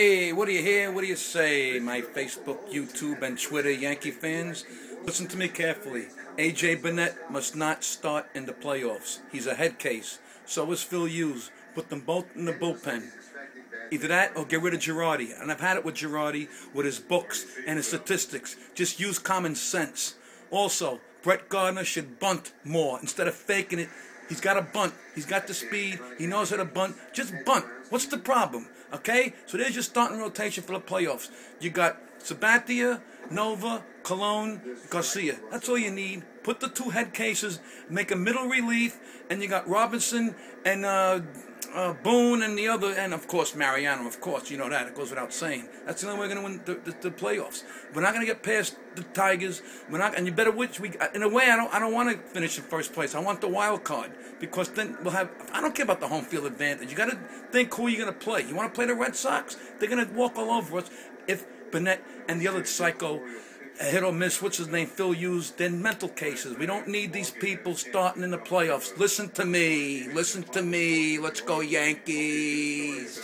Hey, what do you hear? What do you say, my Facebook, YouTube, and Twitter Yankee fans? Listen to me carefully. AJ Burnett must not start in the playoffs. He's a head case. So is Phil Hughes. Put them both in the bullpen. Either that or get rid of Girardi. And I've had it with Girardi with his books and his statistics. Just use common sense. Also, Brett Gardner should bunt more instead of faking it. He's got a bunt. He's got the speed. He knows how to bunt. Just bunt. What's the problem? Okay? So there's your starting rotation for the playoffs. You got Sabathia, Nova, Colon, Garcia. That's all you need. Put the two head cases, make a middle relief, and you got Robinson and uh, uh, Boone and the other, and of course Mariano. Of course, you know that. It goes without saying. That's the only way we're going to win the, the, the, playoffs. We're not going to get past the Tigers. We're not, and you better which we. In a way, I don't. I don't want to finish in first place. I want the wild card because then we'll have. I don't care about the home field advantage. You got to think who you're going to play. You want to play the Red Sox? They're going to walk all over us. If Burnett and the other psycho hit or miss, what's his name, Phil Hughes, then mental cases. We don't need these people starting in the playoffs. Listen to me. Listen to me. Let's go Yankees.